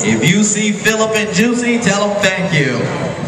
If you see Philip and Juicy, tell them thank you.